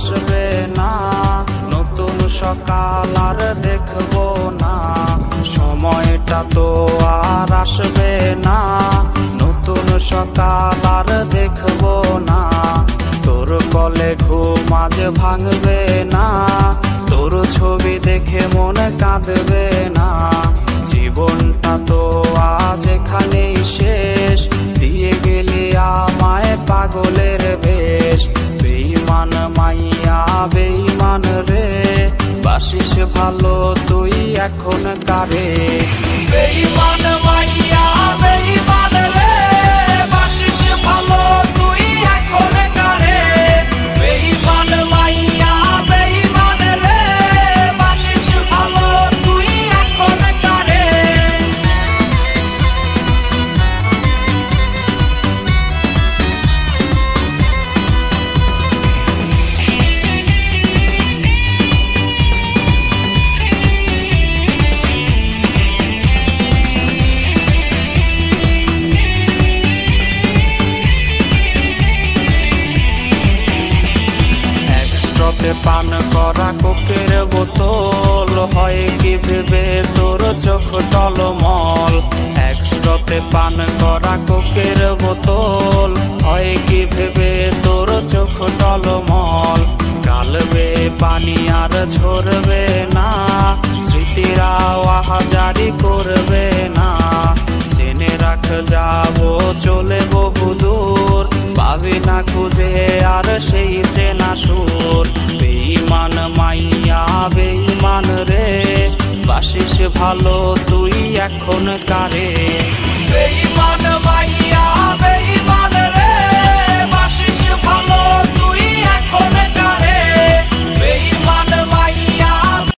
আসবে না। নতুন সকাল আর দেখব না। সময়টা তো আর আসবে না। নতুন সকাল আর দেখব না। তোর কলে ঘুম আজ ভাঙবে না। তোর ছবি দেখে মনে কাঁদবে না। জীবনটা তো আজ এখানেই শেষ। দিয়ে গেলি আমায় পাগলের বে বেইমান মাইয়া বেইমান রে। বাসিস ভালো তুই এখন কারে? বেইমান একস্ট্রপে পান করা কোকের বোতল। হয় কি ভেবে তোর চোখ টলমল? একস্ট্রপে পান করা কোকের বোতল। হয় কি ভেবে তোর চোখ টলমল? কালবে পানি আর ঝরবে না। স্মৃতিরা আহাজারি করবে না। জেনে রাখ, যাব, চলে বহু দূর পাবি না খুঁজে আর সেই চেনা সুর। বাসিস ভালো তুই এখন কারে? বেইমান